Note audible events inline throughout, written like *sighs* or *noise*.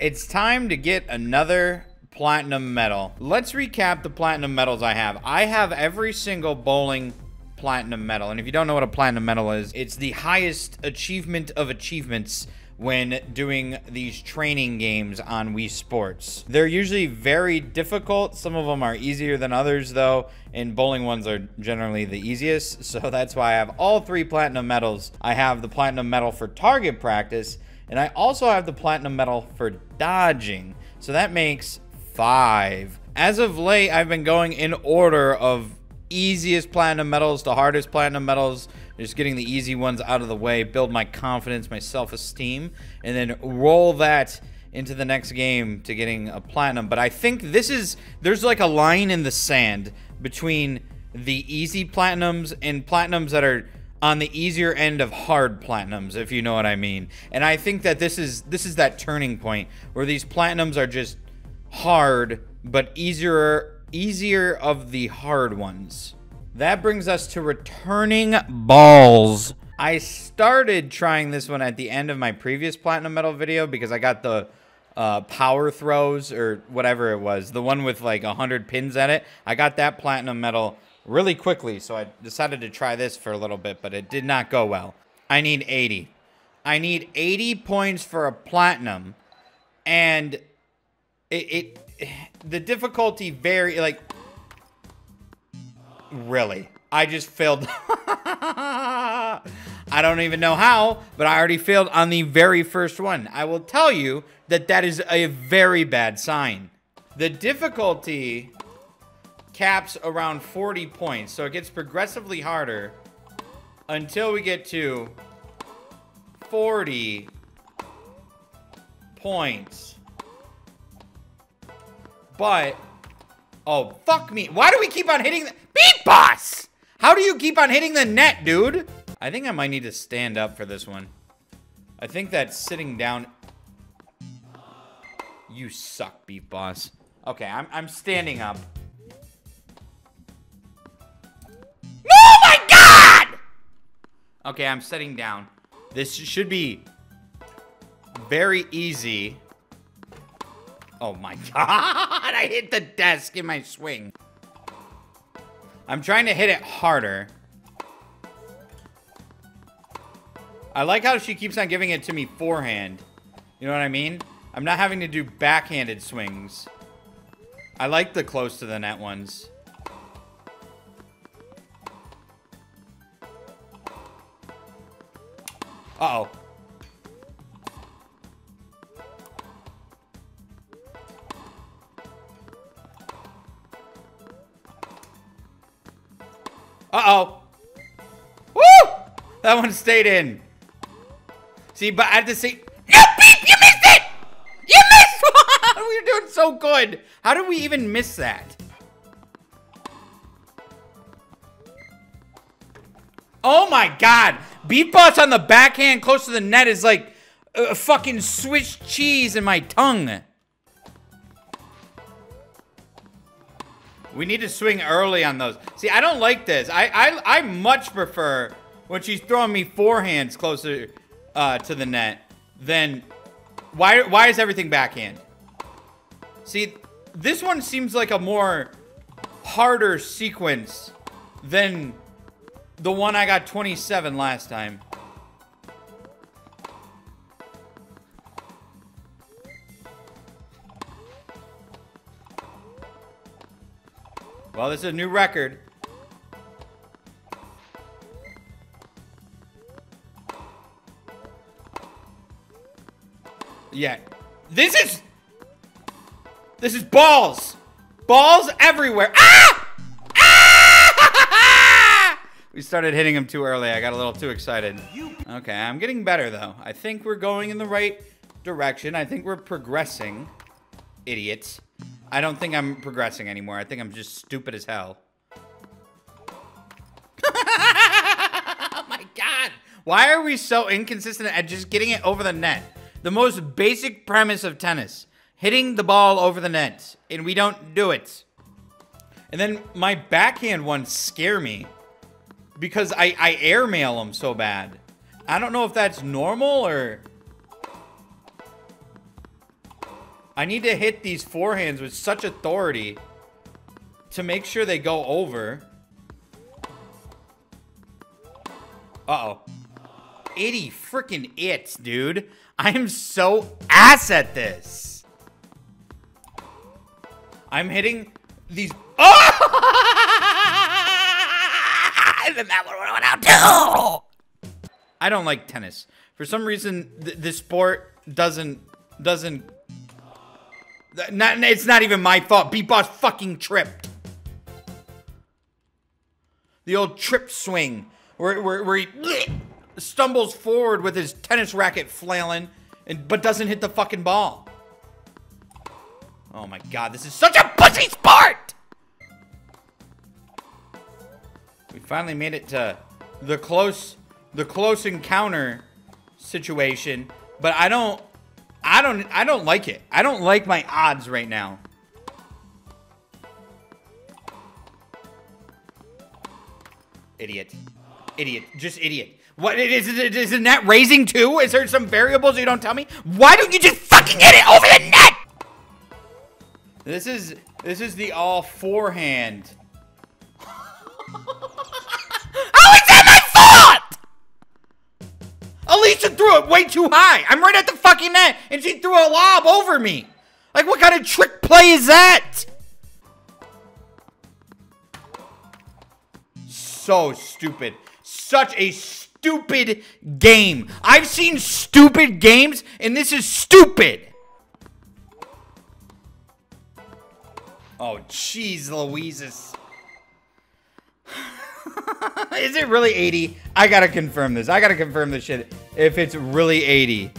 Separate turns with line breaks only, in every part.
it's time to get another platinum medal. Let's recap the platinum medals I have. I have every single bowling platinum medal. And if you don't know what a platinum medal is, it's the highest achievement of achievements when doing these training games on Wii Sports. They're usually very difficult. Some of them are easier than others, though, and bowling ones are generally the easiest. *laughs* So that's why I have all three platinum medals. I have the platinum medal for target practice, and I also have the platinum medal for dodging. So that makes five. As of late, I've been going in order of easiest platinum medals to hardest platinum medals. Just getting the easy ones out of the way, build my confidence, my self-esteem, and then roll that into the next game to getting a platinum. But I think this is, there's like a line in the sand between the easy platinums and platinums that are on the easier end of hard platinums, if you know what I mean. And I think that this is this is that turning point where these platinums are just hard but easier easier of the hard ones. That brings us to returning balls. I started trying this one at the end of my previous platinum medal video because I got the uh, power throws or whatever it was, the one with like a 100 pins at it. I got that platinum medal really quickly, so I decided to try this for a little bit, but it did not go well. I need 80. I need 80 points for a platinum, and it, it the difficulty very like really. I just failed. *laughs* I don't even know how, but I already failed on the very first one. I will tell you that that is a very bad sign. The difficulty caps around 40 points, so it gets progressively harder until we get to 40 points. But, oh, fuck me. Why do we keep on hitting the... Beat boss! How do you keep on hitting the net, dude? I think I might need to stand up for this one. I think that sitting down... You suck, Beat Boss. Okay, I'm, I'm standing up. Okay, I'm setting down. This should be very easy. Oh my *laughs* god, I hit the desk in my swing. I'm trying to hit it harder. I like how she keeps on giving it to me forehand. You know what I mean? I'm not having to do backhanded swings. I like the close to the net ones. That one stayed in. See, but at the same... No, beep! You missed it! You missed! *laughs* *laughs* we are doing so good. How did we even miss that? Oh my god. Beat boss on the backhand close to the net is like a fucking Swiss cheese in my tongue. We need to swing early on those. See, I don't like this. I I, I much prefer when she's throwing me forehands closer uh, to the net then Why, why is everything backhand? See, this one seems like a more harder sequence than the one I got 27 last time. Well, this is a new record. Yeah. This is... This is balls. Balls everywhere. Ah! Ah! *laughs* we started hitting him too early. I got a little too excited. Okay, I'm getting better, though. I think we're going in the right direction. I think we're progressing. Idiots. I don't think I'm progressing anymore. I think I'm just stupid as hell. *laughs* oh my god! Why are we so inconsistent at just getting it over the net? The most basic premise of tennis. Hitting the ball over the net. And we don't do it. And then my backhand ones scare me. Because I, I airmail them so bad. I don't know if that's normal or... I need to hit these forehands with such authority to make sure they go over. Uh-oh. 80 freaking its, dude. I am so ass at this. I'm hitting these... Oh! *laughs* and then that one went out too! I don't like tennis. For some reason, th this sport doesn't... Doesn't... Not, it's not even my fault. B-Boss fucking tripped. The old trip swing. Where, where, where he stumbles forward with his tennis racket flailing, and but doesn't hit the fucking ball. Oh my god, this is such a pussy sport! We finally made it to the close, the close encounter situation, but I don't, I don't, I don't like it. I don't like my odds right now. Idiot. Idiot. Just idiot. What is it? Is the net raising too? Is there some variables you don't tell me? Why don't you just fucking hit it over the net? This is this is the all forehand. How is that my fault? Alicia threw it way too high. I'm right at the fucking net, and she threw a lob over me. Like, what kind of trick play is that? So stupid. Such a stupid game. I've seen stupid games, and this is stupid. Oh, jeez, Louises. *laughs* is it really 80? I gotta confirm this. I gotta confirm this shit. If it's really 80.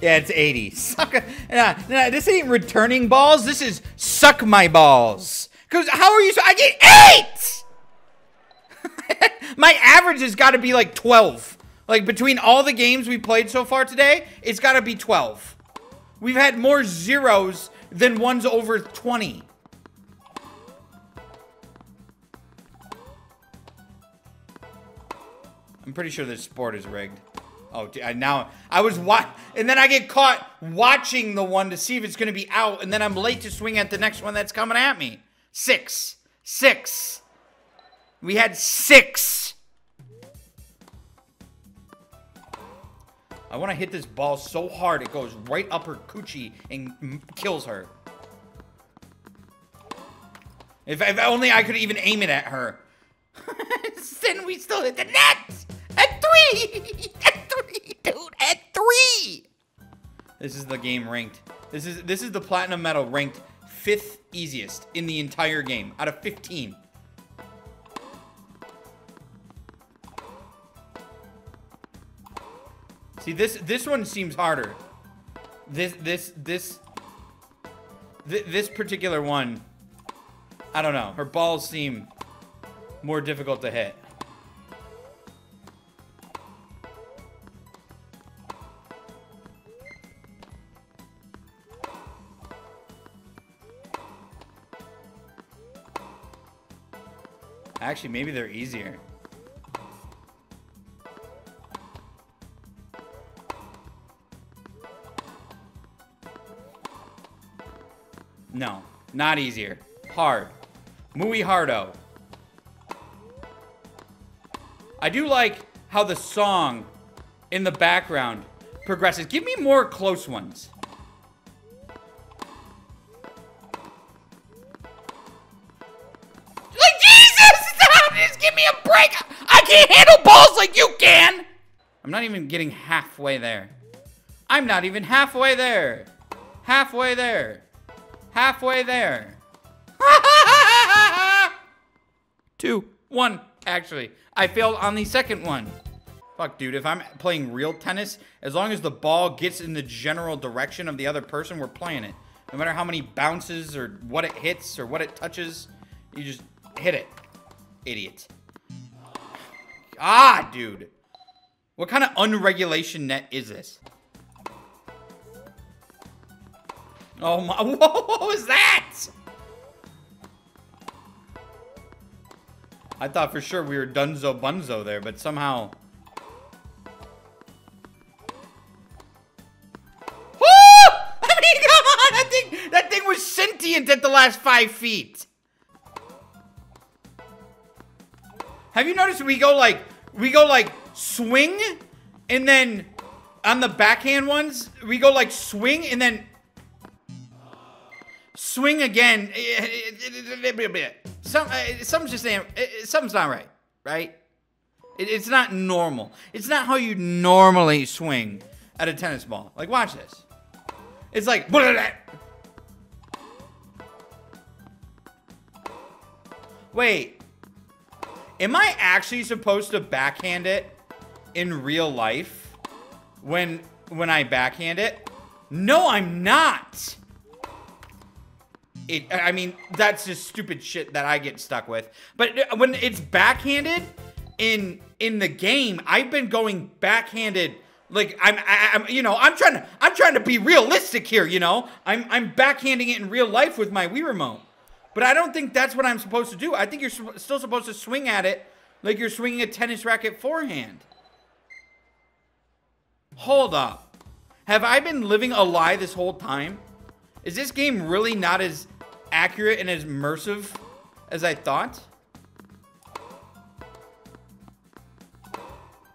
Yeah, it's 80. *laughs* Suck. Nah, nah, this ain't returning balls. This is suck my balls. Because how are you? So I get eight! *laughs* My average has got to be like 12. Like between all the games we played so far today, it's got to be 12. We've had more zeros than ones over 20. I'm pretty sure this sport is rigged. Oh, now I was what, and then I get caught watching the one to see if it's going to be out, and then I'm late to swing at the next one that's coming at me. Six, six. We had six. I want to hit this ball so hard it goes right up her coochie and kills her. If, if only I could even aim it at her. *laughs* then we still hit the net! At three! *laughs* At three, dude! At three! This is the game ranked. This is this is the platinum medal ranked fifth easiest in the entire game out of 15. See, this this one seems harder. This this this th this particular one, I don't know. Her balls seem more difficult to hit. Actually, maybe they're easier. No, not easier. Hard. Muy hardo. I do like how the song in the background progresses. Give me more close ones. Like, Jesus! Stop! Just give me a break! I can't handle balls like you can! I'm not even getting halfway there. I'm not even halfway there. Halfway there. Halfway there. *laughs* Two, one, actually. I failed on the second one. Fuck, dude, if I'm playing real tennis, as long as the ball gets in the general direction of the other person, we're playing it. No matter how many bounces or what it hits or what it touches, you just hit it. Idiot. Ah, dude. What kind of unregulation net is this? Oh my, *laughs* what was that? I thought for sure we were Dunzo Bunzo there, but somehow... Woo! *laughs* I mean, come on, that thing, brilliant at the last five feet. Have you noticed we go like, we go like swing and then on the backhand ones, we go like swing and then swing again. Some, something's just saying, eh, eh, something's not right, right? It's not normal. It's not how you normally swing at a tennis ball. Like, watch this. It's like, *laughs* wait, am I actually supposed to backhand it in real life when when I backhand it? No, I'm not. It, I mean, that's just stupid shit that I get stuck with. But uh, when it's backhanded in in the game, I've been going backhanded. Like I'm, I, am you know, I'm trying to, I'm trying to be realistic here. You know, I'm, I'm backhanding it in real life with my Wii remote. But I don't think that's what I'm supposed to do. I think you're still supposed to swing at it like you're swinging a tennis racket forehand. Hold up. Have I been living a lie this whole time? Is this game really not as accurate and as immersive as I thought?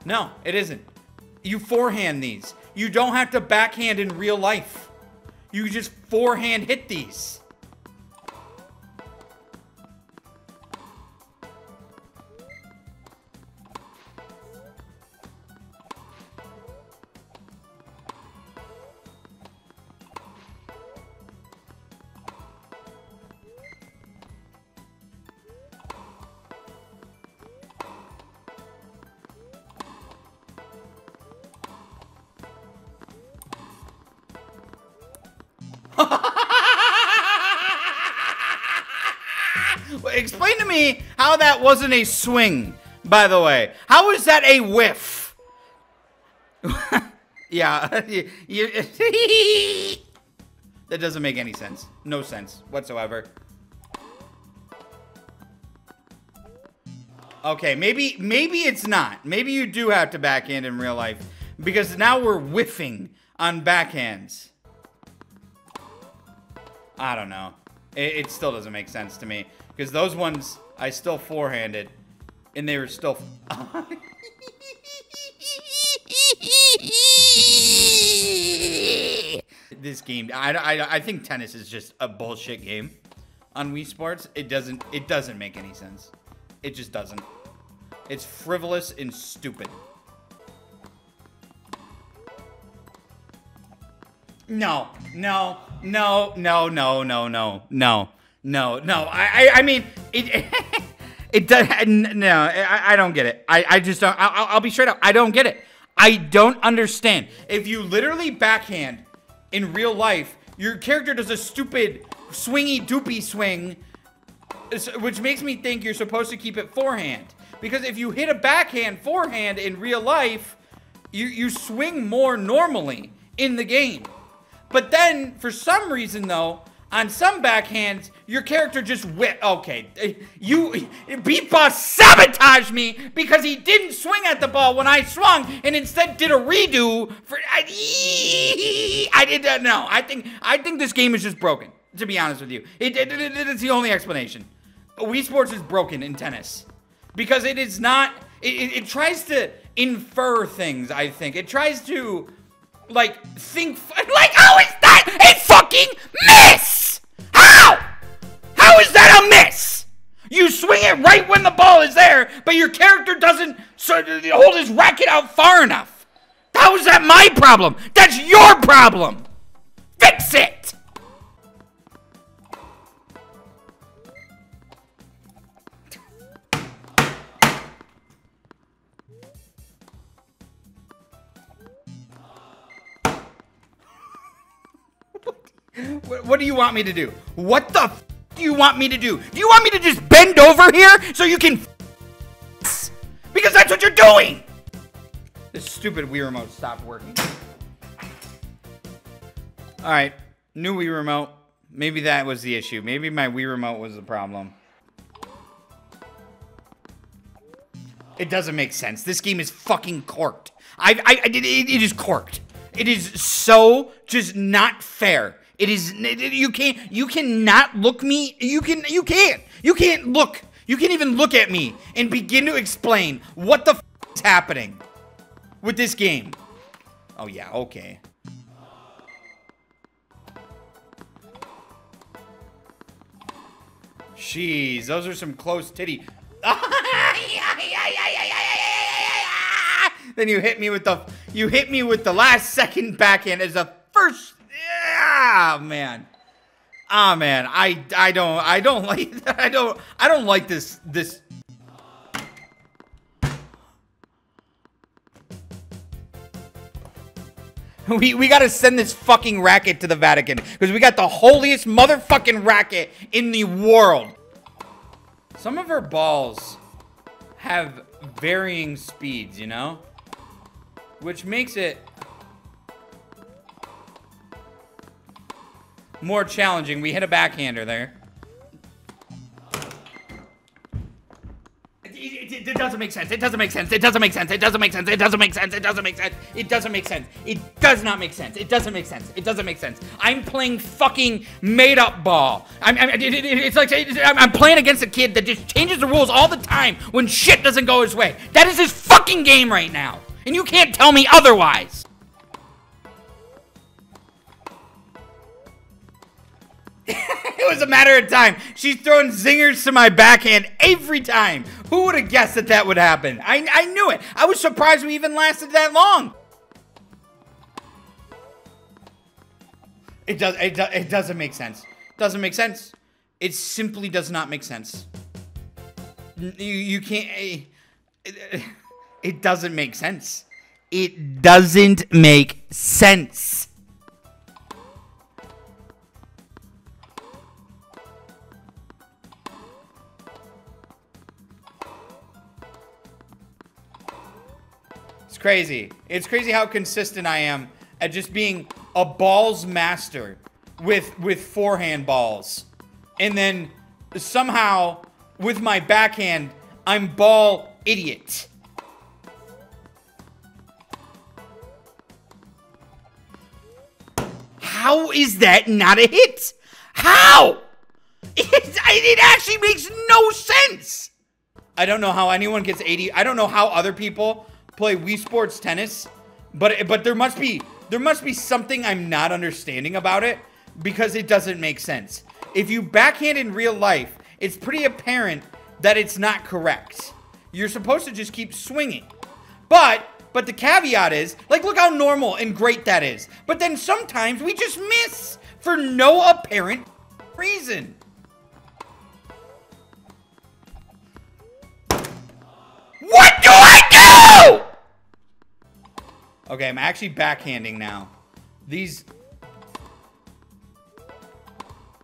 No, it isn't. You forehand these. You don't have to backhand in real life. You just forehand hit these. *laughs* Explain to me how that wasn't a swing, by the way. How is that a whiff? *laughs* yeah. *laughs* you, you that doesn't make any sense. No sense whatsoever. Okay, maybe maybe it's not. Maybe you do have to backhand in real life. Because now we're whiffing on backhands. I don't know. It, it still doesn't make sense to me. Because those ones, I still forehanded. And they were still... *laughs* this game, I, I, I think tennis is just a bullshit game on Wii Sports. It doesn't, it doesn't make any sense. It just doesn't. It's frivolous and stupid. No, no, no, no, no, no, no, no, no, no. I, I, I mean, it, *laughs* it does. No, I, I don't get it. I, I just don't. I'll, I'll be straight up. I don't get it. I don't understand. If you literally backhand in real life, your character does a stupid swingy doopy swing, which makes me think you're supposed to keep it forehand. Because if you hit a backhand forehand in real life, you, you swing more normally in the game. But then, for some reason, though, on some backhands, your character just whip. Okay, you Beat Boss sabotaged me because he didn't swing at the ball when I swung, and instead did a redo for. I, I did not know. I think I think this game is just broken. To be honest with you, it, it, it, it's the only explanation. Wii Sports is broken in tennis because it is not. It, it tries to infer things. I think it tries to like, think, like, how is that a fucking miss? Right when the ball is there, but your character doesn't hold his racket out far enough. How is that my problem? That's your problem. Fix it. *laughs* What, what do you want me to do? What the do you want me to do? Do you want me to just bend over here so you can Because that's what you're doing! This stupid Wii remote stopped working. Alright, new Wii remote. Maybe that was the issue. Maybe my Wii remote was the problem. It doesn't make sense. This game is fucking corked. I, I, I it, it is corked. It is so just not fair. It is you can't you cannot look me you can you can't you can't look you can't even look at me and begin to explain what the is happening with this game. Oh yeah, okay. Jeez, those are some close titty. *laughs* then you hit me with the you hit me with the last second backhand as the first. Ah man. Ah man, I I don't I don't *laughs* like I don't I don't like this this We, we gotta send this fucking racket to the Vatican because we got the holiest motherfucking racket in the world. Some of her balls have varying speeds, you know? Which makes it more challenging. We hit a backhander there. It, it, doesn't make sense. It doesn't make sense. It doesn't make sense. It doesn't make sense. It doesn't make sense. It doesn't make sense. It doesn't make sense. It does not make sense. It doesn't make sense. It doesn't make sense. I'm playing fucking made up ball. I'm, I'm it, it's like I'm playing against a kid that just changes the rules all the time when shit doesn't go his way. That is his fucking game right now, and you can't tell me otherwise. It was a matter of time. She's throwing zingers to my backhand every time. Who would have guessed that that would happen? I, I knew it. I was surprised we even lasted that long. It does. It, do, it doesn't make sense. Doesn't make sense. It simply does not make sense. You, you can't. Eh, it, it doesn't make sense. It doesn't make sense. Crazy. It's crazy how consistent I am at just being a balls master with with forehand balls. And then somehow with my backhand, I'm ball idiot. How is that not a hit? How? *laughs* It, it actually makes no sense. I don't know how anyone gets 80. I don't know how other people play Wii Sports Tennis, but but there must be there must be something I'm not understanding about it because it doesn't make sense. If you backhand in real life, it's pretty apparent that it's not correct. You're supposed to just keep swinging. But but the caveat is, like look how normal and great that is. But then sometimes we just miss for no apparent reason. Okay, I'm actually backhanding now. These...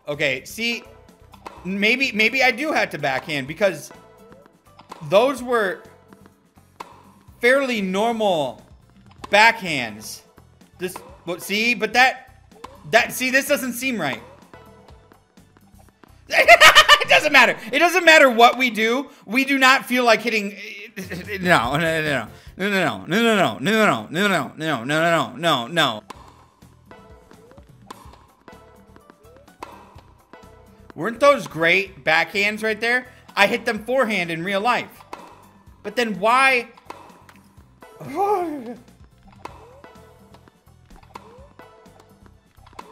Okay, see... Maybe, maybe I do have to backhand because those were fairly normal backhands. This, but see, but that, that, see, this doesn't seem right. *laughs* it doesn't matter. It doesn't matter what we do. We do not feel like hitting. *laughs* No, no, no, no. No, no, no, no, no, no, no, no, no, no, no, no, no, no. Weren't those great backhands right there? I hit them forehand in real life. But then why...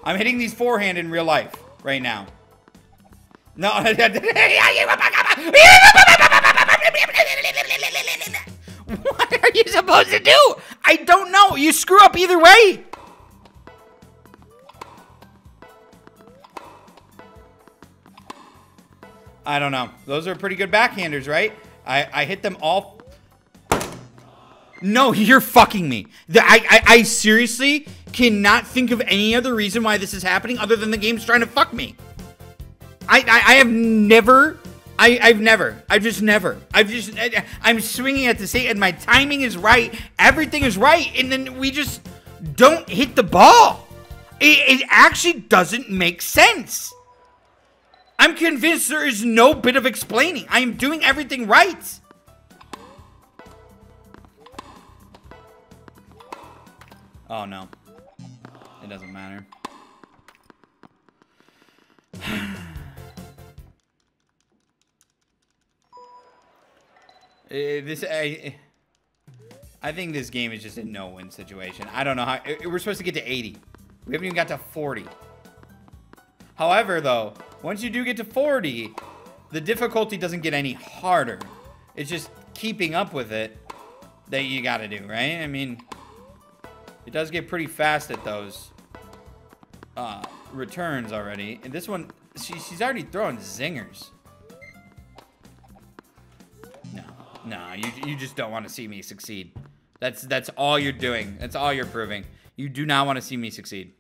I'm hitting these forehand in real life right now. No. *laughs* What are you supposed to do? I don't know. You screw up either way. I don't know. Those are pretty good backhanders, right? I, I hit them all. No, you're fucking me. The, I, I, I seriously cannot think of any other reason why this is happening other than the game's trying to fuck me. I, I, I have never I, I've never. I've just never. I've just. I'm swinging at the same, and my timing is right. Everything is right, and then we just don't hit the ball. It, it actually doesn't make sense. I'm convinced there is no bit of explaining. I am doing everything right. Oh no. It doesn't matter. *sighs* *sighs* *sighs* Uh, this I, I think this game is just a no-win situation. I don't know how we're supposed to get to 80. We haven't even got to 40. However, though, once you do get to 40, the difficulty doesn't get any harder. It's just keeping up with it that you got to do, right? I mean, it does get pretty fast at those uh, returns already. And this one, she, she's already throwing zingers. No, you, you just don't want to see me succeed. That's, that's all you're doing. That's all you're proving. You do not want to see me succeed.